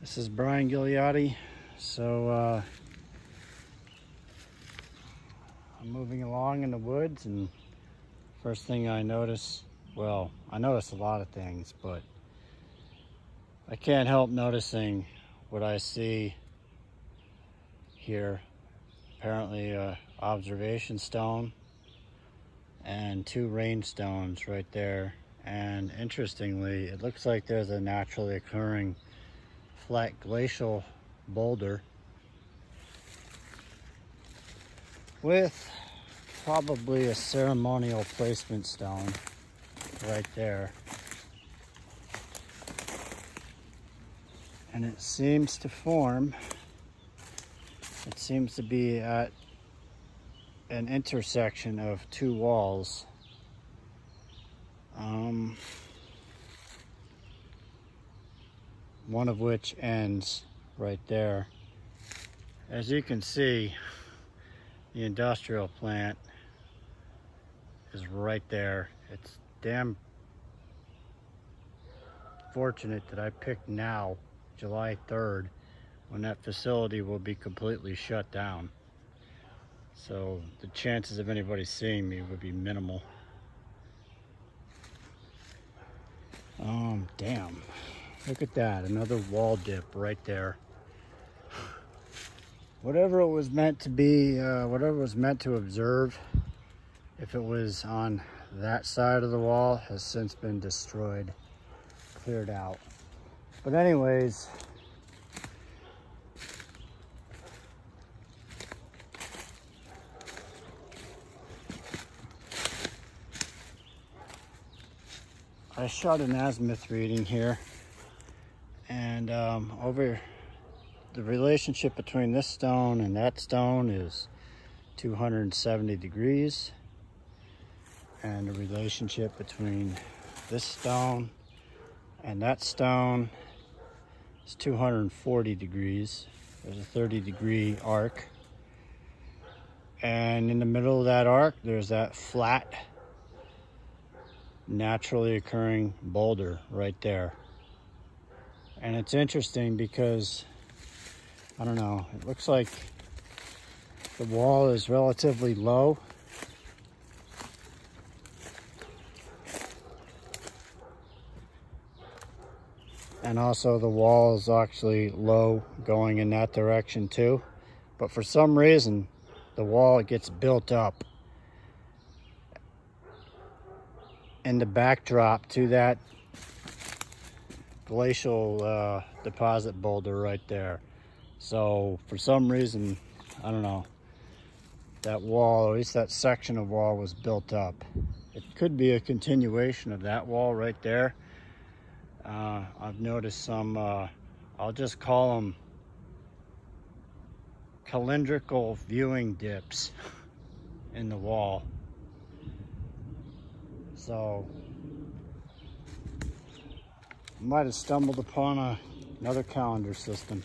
This is Brian Ghilliotti. So uh, I'm moving along in the woods and first thing I notice, well, I notice a lot of things, but I can't help noticing what I see here. Apparently a observation stone and two rain stones right there. And interestingly, it looks like there's a naturally occurring flat glacial boulder with probably a ceremonial placement stone right there. And it seems to form, it seems to be at an intersection of two walls. Um, one of which ends right there. As you can see, the industrial plant is right there. It's damn fortunate that I picked now, July 3rd, when that facility will be completely shut down. So the chances of anybody seeing me would be minimal. Um, damn. Look at that, another wall dip right there. Whatever it was meant to be, uh, whatever was meant to observe, if it was on that side of the wall, has since been destroyed, cleared out. But anyways, I shot an azimuth reading here and um, over the relationship between this stone and that stone is 270 degrees. And the relationship between this stone and that stone is 240 degrees. There's a 30 degree arc. And in the middle of that arc there's that flat naturally occurring boulder right there. And it's interesting because, I don't know, it looks like the wall is relatively low. And also the wall is actually low going in that direction too. But for some reason, the wall gets built up and the backdrop to that glacial uh, deposit boulder right there. So for some reason, I don't know, that wall, or at least that section of wall was built up. It could be a continuation of that wall right there. Uh, I've noticed some, uh, I'll just call them calendrical viewing dips in the wall. So might have stumbled upon a, another calendar system.